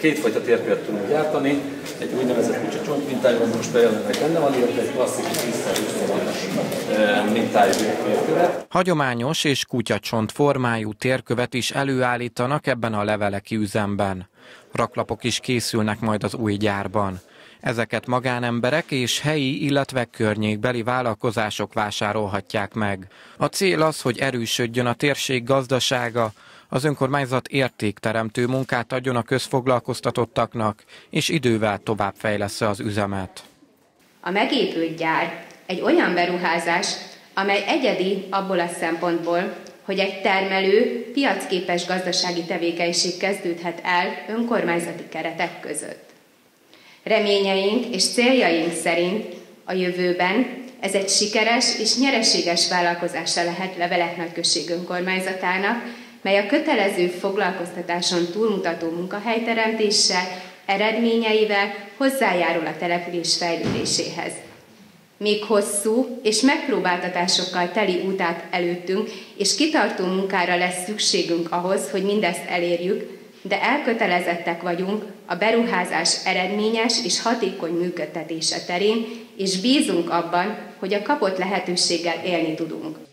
Kétfajta térkövet tudunk gyártani, egy úgynevezett kutya csontmintájú, ami most jelenleg benne van, illetve egy klasszikus visszaütős mintájú térkövet. Hagyományos és kutyacsont formájú térkövet is előállítanak ebben a leveleki üzemben. Raklapok is készülnek majd az új gyárban. Ezeket magánemberek és helyi, illetve környékbeli vállalkozások vásárolhatják meg. A cél az, hogy erősödjön a térség gazdasága, az önkormányzat értékteremtő munkát adjon a közfoglalkoztatottaknak, és idővel tovább fejlesz az üzemet. A megépült gyár egy olyan beruházás, amely egyedi abból a szempontból, hogy egy termelő, piacképes gazdasági tevékenység kezdődhet el önkormányzati keretek között. Reményeink és céljaink szerint a jövőben ez egy sikeres és nyereséges vállalkozása lehet Levelek Nagyközség önkormányzatának, mely a kötelező foglalkoztatáson túlmutató munkahelyteremtéssel, eredményeivel hozzájárul a település fejlődéséhez. Még hosszú és megpróbáltatásokkal teli útát előttünk, és kitartó munkára lesz szükségünk ahhoz, hogy mindezt elérjük, de elkötelezettek vagyunk a beruházás eredményes és hatékony működtetése terén, és bízunk abban, hogy a kapott lehetőséggel élni tudunk.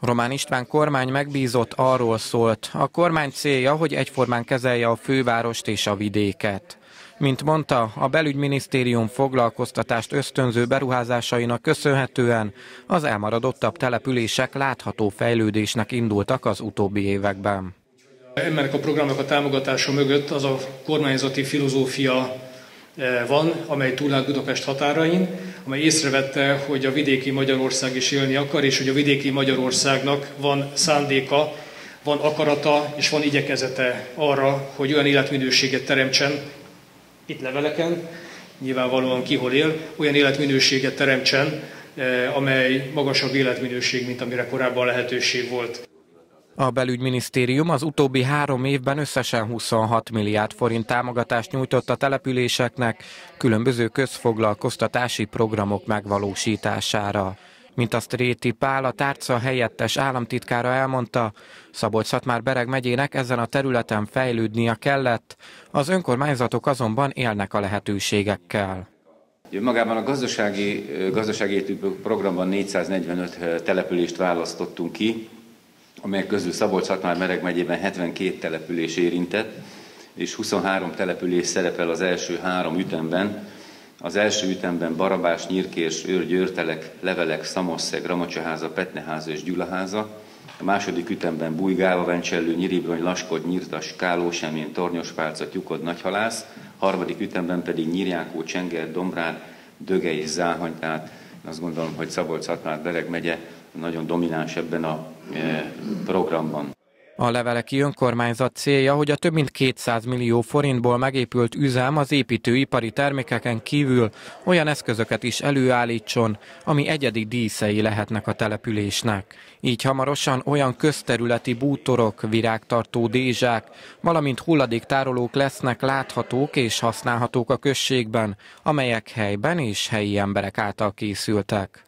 Román István kormány megbízott arról szólt, a kormány célja, hogy egyformán kezelje a fővárost és a vidéket. Mint mondta, a belügyminisztérium foglalkoztatást ösztönző beruházásainak köszönhetően az elmaradottabb települések látható fejlődésnek indultak az utóbbi években. Ennek a programnak a támogatása mögött az a kormányzati filozófia van, amely túlál Budapest határain, amely észrevette, hogy a vidéki Magyarország is élni akar, és hogy a vidéki Magyarországnak van szándéka, van akarata és van igyekezete arra, hogy olyan életminőséget teremtsen, itt leveleken, nyilvánvalóan ki hol él, olyan életminőséget teremtsen, eh, amely magasabb életminőség, mint amire korábban lehetőség volt. A belügyminisztérium az utóbbi három évben összesen 26 milliárd forint támogatást nyújtott a településeknek különböző közfoglalkoztatási programok megvalósítására. Mint azt Réti Pál, a tárca helyettes államtitkára elmondta, Szabolcs-Szatmár Bereg megyének ezen a területen fejlődnia kellett, az önkormányzatok azonban élnek a lehetőségekkel. Magában a gazdasági, gazdasági programban 445 települést választottunk ki, amelyek közül Szabolcs-Szatmár Mereg megyében 72 település érintett, és 23 település szerepel az első három ütemben. Az első ütemben Barabás, Nyírkés, Őr, Győrtelek, Levelek, Szamosszeg, Ramacsaháza, Petneháza és Gyulaháza. A második ütemben Bújgáva, Vencsellő, Nyiribrony, Laskod, Nyírtas, Kálósemén, Tornyospálca, Tyukod, Nagyhalász. Harmadik ütemben pedig Nyírjákó, Csenger, Dombrád, Döge és Záhony, tehát azt gondolom, hogy Szabolcs-Szatmár Bereg megye nagyon domináns ebben a e, programban. A leveleki önkormányzat célja, hogy a több mint 200 millió forintból megépült üzem az építőipari termékeken kívül olyan eszközöket is előállítson, ami egyedi díszei lehetnek a településnek. Így hamarosan olyan közterületi bútorok, virágtartó dézsák, valamint hulladéktárolók lesznek láthatók és használhatók a községben, amelyek helyben és helyi emberek által készültek.